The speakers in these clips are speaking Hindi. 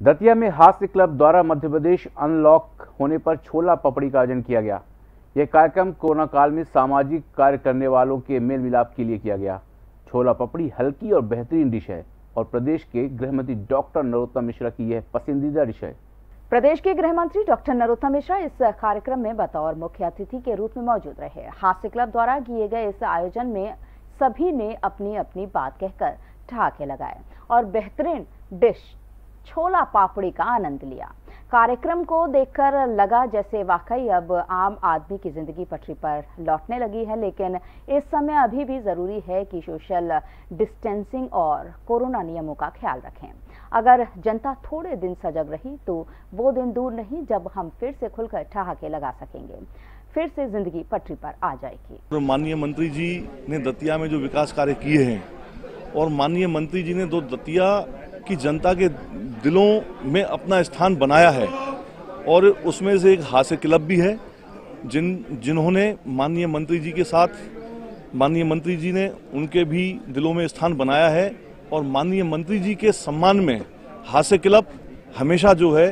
दतिया में हास्य क्लब द्वारा मध्य प्रदेश अनलॉक होने पर छोला पपड़ी का आयोजन किया गया। यह कार्यक्रम कोरोना काल में सामाजिक कार्य करने वालों के मेल मिलाप के लिए किया गया। छोला पपड़ी हल्की और बेहतरीन डिश है और प्रदेश के गृह मंत्री डॉक्टर नरोत्तम मिश्रा की यह पसंदीदा डिश है। प्रदेश के गृह मंत्री डॉक्टर नरोत्तम मिश्रा इस कार्यक्रम में बतौर मुख्य अतिथि के रूप में मौजूद रहे। हास्य क्लब द्वारा किए गए इस आयोजन में सभी ने अपनी अपनी बात कहकर ठहाके लगाए और बेहतरीन डिश छोला पापड़ी का आनंद लिया। कार्यक्रम को देखकर लगा जैसे वाकई अब आम आदमी की ज़िंदगी पटरी पर लौटने लगी है, लेकिन इस समय अभी भी ज़रूरी है कि सोशल डिस्टेंसिंग और कोरोना नियमों का ख्याल रखें। अगर जनता थोड़े दिन सजग रही तो वो दिन दूर नहीं, जब हम फिर से खुलकर ठहाके लगा सकेंगे। फिर से ज़िंदगी पटरी पर आ जाएगी। तो माननीय मंत्री जी ने दतिया में जो विकास कार्य किए हैं, और माननीय मंत्री जी ने दो दतिया की जनता के दिलों में अपना स्थान बनाया है और उसमें से एक हास्य क्लब भी है, जिन, जिन्होंने माननीय मंत्री जी के साथ, माननीय मंत्री जी ने उनके भी दिलों में स्थान बनाया है और माननीय मंत्री जी के सम्मान में हास्य क्लब हमेशा जो है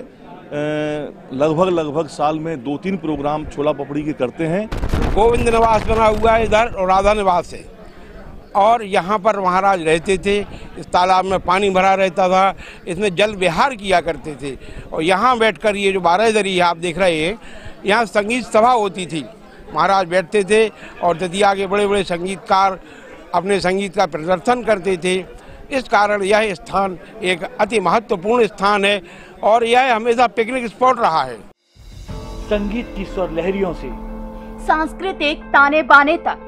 लगभग लगभग साल में दो तीन प्रोग्राम छोला पपड़ी के करते हैं। गोविंद निवास बना हुआ है इधर और राधा निवास है। और यहाँ पर महाराज रहते थे इस तालाब में पानी भरा रहता था इसमें जल विहार किया करते थे। और यहाँ बैठकर ये जो बारह दरी है आप देख रहे हैं यहाँ संगीत सभा होती थी। महाराज बैठते थे और दतिया के बड़े बड़े संगीतकार अपने संगीत का प्रदर्शन करते थे। इस कारण यह स्थान एक अति महत्वपूर्ण स्थान है और यह हमेशा पिकनिक स्पॉट रहा है। संगीत की स्वर लहरियों से। सांस्कृतिक ताने बाने तक।